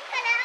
Piccolo!